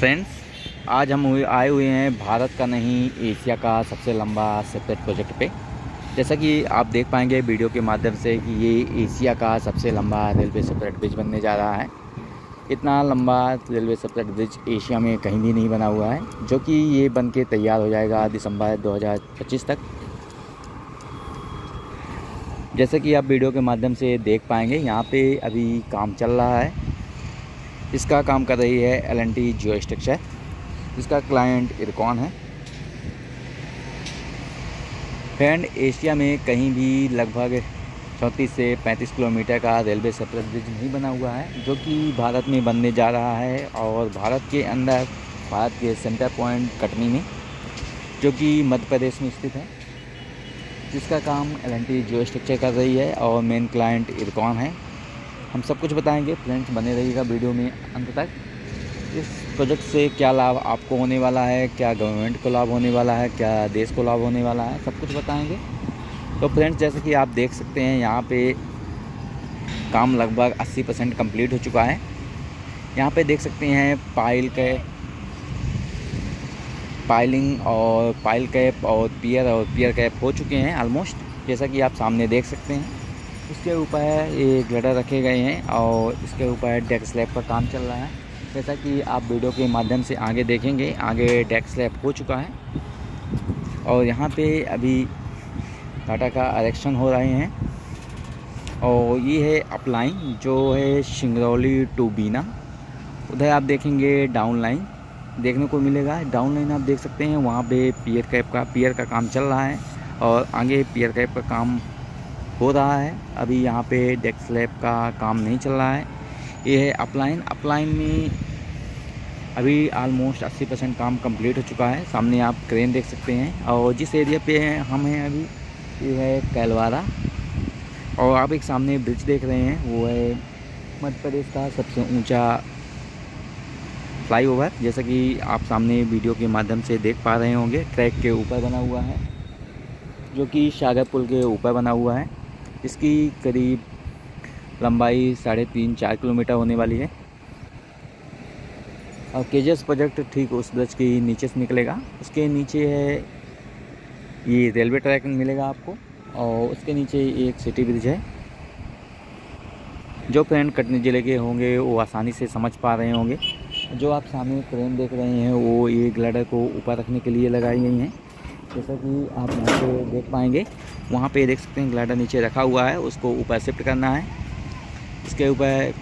Friends आज हम आए हुए हैं भारत का नहीं, एशिया का सबसे लंबा सेपरेट प्रोजेक्ट पे। जैसा कि आप देख पाएँगे वीडियो के माध्यम से कि ये एशिया का सबसे लंबा रेलवे सेपरेट ब्रिज बनने जा रहा है। इतना लंबा रेलवे सेपरेट ब्रिज एशिया में कहीं भी नहीं बना हुआ है, जो कि ये बन के तैयार हो जाएगा दिसंबर 2025 तक। जैसे कि आप वीडियो के माध्यम से देख पाएँगे, यहाँ पे अभी काम चल रहा है। इसका काम कर रही है L N T geo structure इसका क्लाइंट इरकॉन है। फ्रेंड एशिया में कहीं भी लगभग चौंतीस से पैंतीस किलोमीटर का रेलवे सेपरेट ब्रिज नहीं बना हुआ है, जो कि भारत में बनने जा रहा है और भारत के अंदर, भारत के सेंटर पॉइंट कटनी में, जो कि मध्य प्रदेश में स्थित है। जिसका काम L N T geo structure कर रही है और मेन क्लाइंट इरकॉन है। हम सब कुछ बताएँगे। फ्रेंड्स, बने रहिएगा वीडियो में अंत तक। इस प्रोजेक्ट से क्या लाभ आपको होने वाला है, क्या गवर्नमेंट को लाभ होने वाला है, क्या देश को लाभ होने वाला है, सब कुछ बताएँगे। तो फ्रेंड्स, जैसे कि आप देख सकते हैं, यहाँ पे काम लगभग 80 परसेंट कंप्लीट हो चुका है। यहाँ पे देख सकते हैं पाइल के पाइलिंग और पाइल कैप और पियर और पियर कैप हो चुके हैं ऑलमोस्ट जैसा कि आप सामने देख सकते हैं। इसके ऊपर ये ग्लेडर रखे गए हैं और इसके ऊपर डेक स्लैब का काम चल रहा है। जैसा कि आप वीडियो के माध्यम से आगे देखेंगे, आगे डेक स्लैब हो चुका है। और यहाँ पे अभी टाटा का अरेक्शन हो रहे हैं। और ये है अपलाइन जो है शिंगरौली टू बीना उधर आप देखेंगे डाउन लाइन देखने को मिलेगा। डाउन लाइन आप देख सकते हैं। वहाँ पे पियर कैप का पियर का काम चल रहा है। और आगे पियर कैप का काम हो रहा है। अभी यहाँ पे डेक स्लैब का काम नहीं चल रहा है। ये है अपलाइन अपलाइन में अभी आलमोस्ट 80 परसेंट काम कंप्लीट हो चुका है। सामने आप क्रेन देख सकते हैं। और जिस एरिया पे हैं, हम हैं अभी, ये है कैलवारा और आप एक सामने ब्रिज देख रहे हैं। वो है मध्य प्रदेश का सबसे ऊँचा फ्लाईओवर जैसा कि आप सामने वीडियो के माध्यम से देख पा रहे होंगे। ट्रैक के ऊपर बना हुआ है, जो कि सागर पुल के ऊपर बना हुआ है। इसकी करीब लंबाई साढ़े तीन, चार किलोमीटर होने वाली है। और के प्रोजेक्ट ठीक उस ब्रिज के नीचे से निकलेगा। उसके नीचे है, ये रेलवे ट्रैक मिलेगा आपको और उसके नीचे एक सिटी ब्रिज है। जो फ्रेंड कटनी ज़िले के होंगे, वो आसानी से समझ पा रहे होंगे। जो आप सामने ट्रेन देख रहे हैं, वो ये ग्लैडर को ऊपर रखने के लिए लगाई गई हैं। जैसा कि आप यहाँ पे देख पाएँगे, वहाँ पे देख सकते हैं ग्लाइडर नीचे रखा हुआ है, उसको ऊपर शिफ्ट करना है। इसके ऊपर